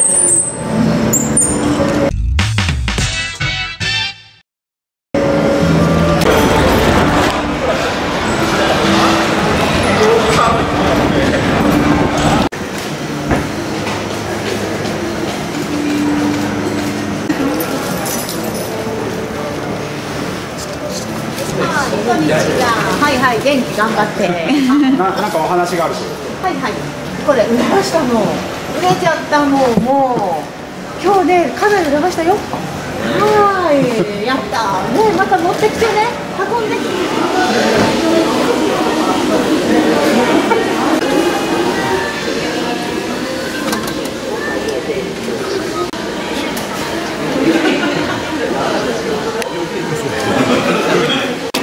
はいはい元気頑張って。ななんかお話があるはいはい。これ見ましたもん売れちゃったもうもう。今日ねかなり売れましたよ。はーいやったねまた持ってきてね。運んで。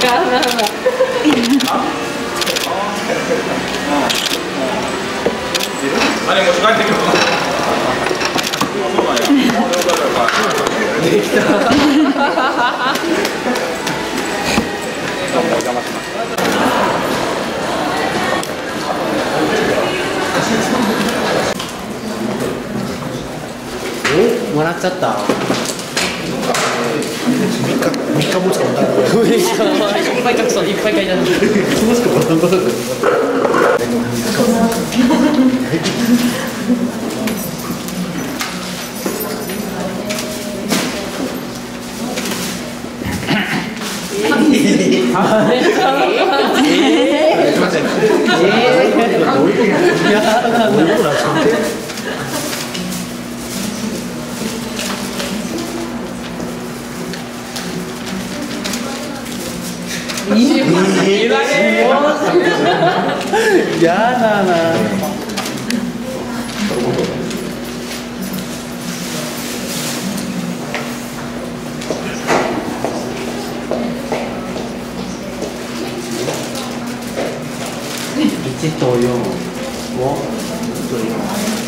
あてあれもう帰ってくるもらっちゃった。三日三日持つかも。いっぱいたくさいっぱい書いてあ。うしかもらんことだ。ええ。ええ。言嫌だな一と四。五1と四